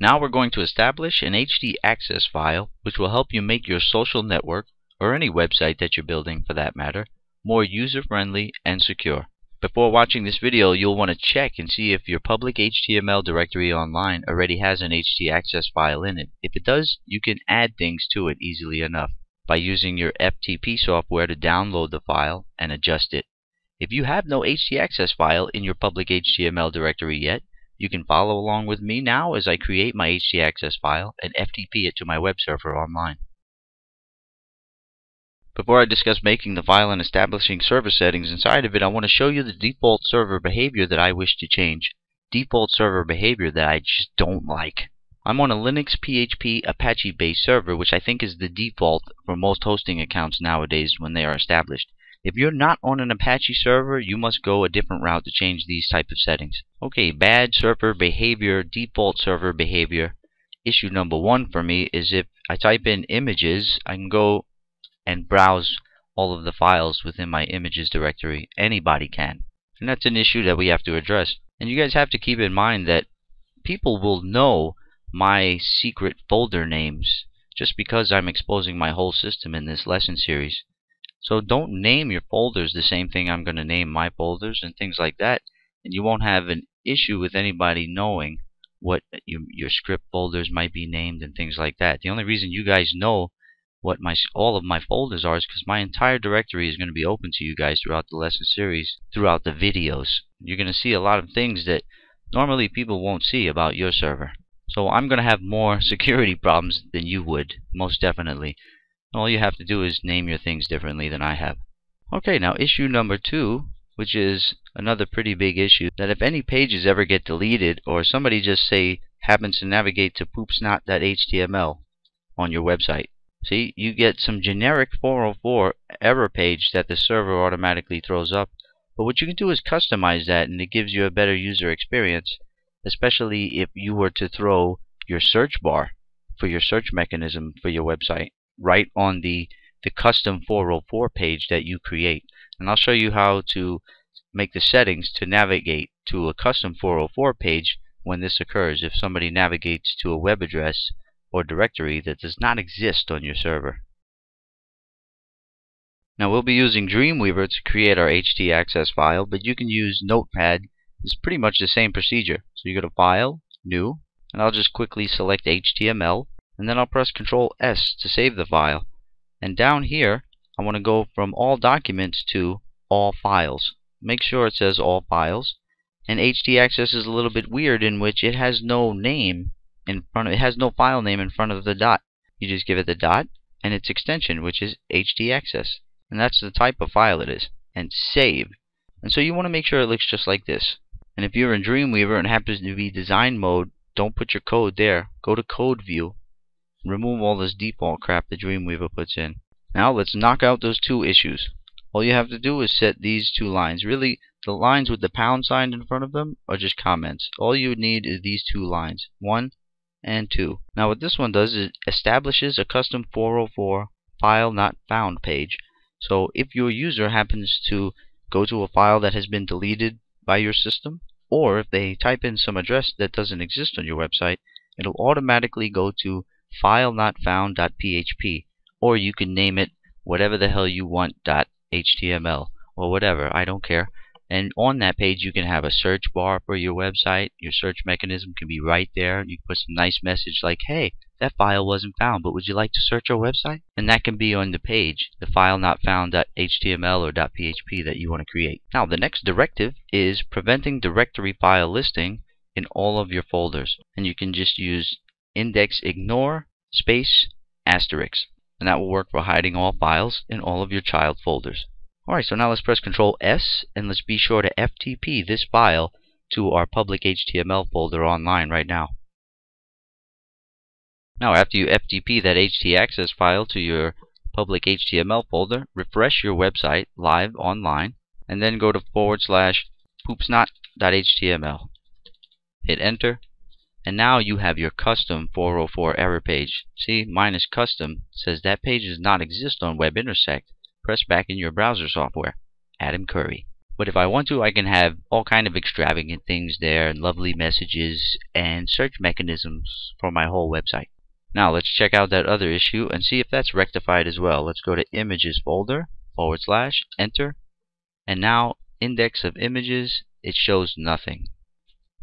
Now we're going to establish an HD access file which will help you make your social network, or any website that you're building for that matter, more user-friendly and secure. Before watching this video, you'll want to check and see if your public HTML directory online already has an htaccess file in it. If it does, you can add things to it easily enough by using your FTP software to download the file and adjust it. If you have no htaccess file in your public HTML directory yet, you can follow along with me now as I create my htaccess file and FTP it to my web server online. Before I discuss making the file and establishing server settings inside of it, I want to show you the default server behavior that I wish to change. Default server behavior that I just don't like. I'm on a Linux PHP Apache based server which I think is the default for most hosting accounts nowadays when they are established. If you're not on an Apache server, you must go a different route to change these type of settings. Okay, bad server behavior, default server behavior. Issue number one for me is if I type in images, I can go and browse all of the files within my images directory. Anybody can. And that's an issue that we have to address. And you guys have to keep in mind that people will know my secret folder names just because I'm exposing my whole system in this lesson series. So don't name your folders the same thing I'm going to name my folders and things like that. And you won't have an issue with anybody knowing what you, your script folders might be named and things like that. The only reason you guys know what my all of my folders are is because my entire directory is going to be open to you guys throughout the lesson series, throughout the videos. You're going to see a lot of things that normally people won't see about your server. So I'm going to have more security problems than you would, most definitely. All you have to do is name your things differently than I have. Okay, now issue number two, which is another pretty big issue, that if any pages ever get deleted or somebody just say happens to navigate to poopsnot.html on your website, see, you get some generic 404 error page that the server automatically throws up. But what you can do is customize that and it gives you a better user experience, especially if you were to throw your search bar for your search mechanism for your website right on the, the custom 404 page that you create. And I'll show you how to make the settings to navigate to a custom 404 page when this occurs if somebody navigates to a web address or directory that does not exist on your server. Now we'll be using Dreamweaver to create our htaccess file, but you can use Notepad. It's pretty much the same procedure. So you go to File, New, and I'll just quickly select HTML and then I'll press Control S to save the file. And down here, I want to go from all documents to all files. Make sure it says all files. And htaccess is a little bit weird in which it has no name in front of it has no file name in front of the dot. You just give it the dot and its extension, which is htaccess. And that's the type of file it is. And save. And so you want to make sure it looks just like this. And if you're in Dreamweaver and happens to be design mode, don't put your code there. Go to code view remove all this default crap the Dreamweaver puts in. Now let's knock out those two issues. All you have to do is set these two lines. Really, the lines with the pound sign in front of them are just comments. All you need is these two lines, 1 and 2. Now what this one does is establishes a custom 404 file not found page. So if your user happens to go to a file that has been deleted by your system, or if they type in some address that doesn't exist on your website, it'll automatically go to filenotfound.php or you can name it whatever the hell you want .html or whatever I don't care. And on that page you can have a search bar for your website. Your search mechanism can be right there you can put some nice message like hey that file wasn't found but would you like to search our website? And that can be on the page the file not found.html or .php that you want to create. Now the next directive is preventing directory file listing in all of your folders. And you can just use index ignore space asterisk and that will work for hiding all files in all of your child folders. Alright, so now let's press Control S and let's be sure to FTP this file to our public HTML folder online right now. Now after you FTP that htaccess file to your public HTML folder, refresh your website live online and then go to forward slash poopsnot.html. Hit enter and now you have your custom 404 error page. See, mine is custom. says that page does not exist on WebIntersect. Press back in your browser software. Adam Khoury. But if I want to, I can have all kind of extravagant things there and lovely messages and search mechanisms for my whole website. Now let's check out that other issue and see if that's rectified as well. Let's go to images folder forward slash enter and now index of images it shows nothing.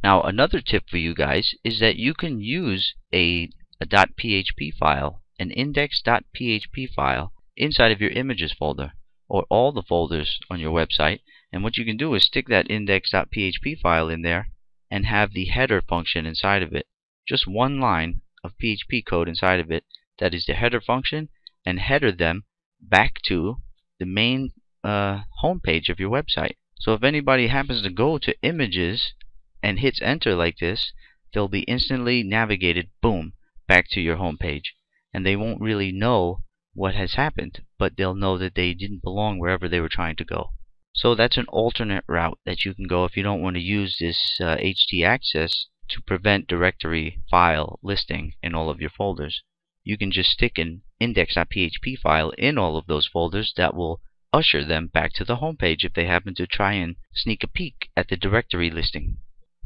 Now another tip for you guys is that you can use a, a .php file, an index.php file inside of your images folder or all the folders on your website and what you can do is stick that index.php file in there and have the header function inside of it. Just one line of PHP code inside of it that is the header function and header them back to the main uh, home page of your website. So if anybody happens to go to images and hits enter like this, they'll be instantly navigated, boom, back to your home page. And they won't really know what has happened, but they'll know that they didn't belong wherever they were trying to go. So that's an alternate route that you can go if you don't want to use this uh, htaccess to prevent directory file listing in all of your folders. You can just stick an index.php file in all of those folders that will usher them back to the home page if they happen to try and sneak a peek at the directory listing.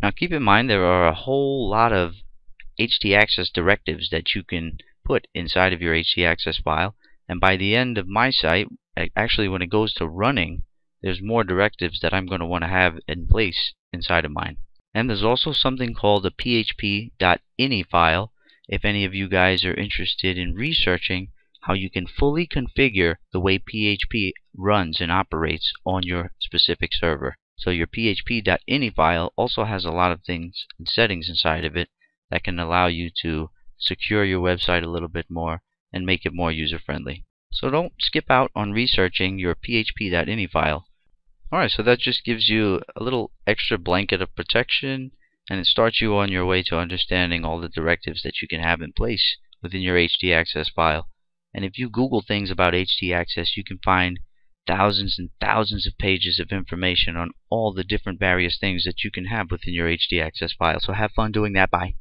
Now keep in mind there are a whole lot of htaccess directives that you can put inside of your htaccess file and by the end of my site actually when it goes to running there's more directives that I'm going to want to have in place inside of mine. And there's also something called a php.ini file if any of you guys are interested in researching how you can fully configure the way PHP runs and operates on your specific server. So your php.ini file also has a lot of things and settings inside of it that can allow you to secure your website a little bit more and make it more user friendly. So don't skip out on researching your php.ini file. Alright, so that just gives you a little extra blanket of protection and it starts you on your way to understanding all the directives that you can have in place within your htaccess file. And if you Google things about htaccess, you can find thousands and thousands of pages of information on all the different various things that you can have within your htaccess file. So have fun doing that. Bye.